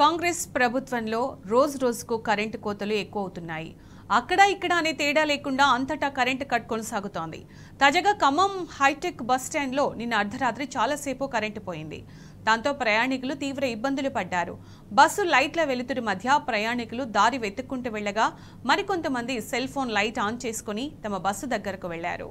కాంగ్రెస్ ప్రభుత్వంలో రోజు రోజుకు కరెంటు కోతలు ఎక్కువ అవుతున్నాయి అక్కడ ఇక్కడ అనే తేడా లేకుండా అంతటా కరెంటు కట్ కొనసాగుతోంది. తాజాగా ఖమ్మం హైటెక్ బస్ స్టాండ్లో నిన్న అర్ధరాత్రి చాలాసేపు కరెంటు పోయింది. దాంతో ప్రయాణికులు తీవ్ర ఇబ్బందులు పడ్డారు. బస్సు లైట్ల వెలుతురు మధ్య ప్రయాణికులు దారి వెతుక్కుంటూ వెళ్ళగా మరికొంతమంది సెల్ ఫోన్ లైట్ ఆన్ చేసుకుని తమ బస్సు దగ్గరకు వెళ్ళారు.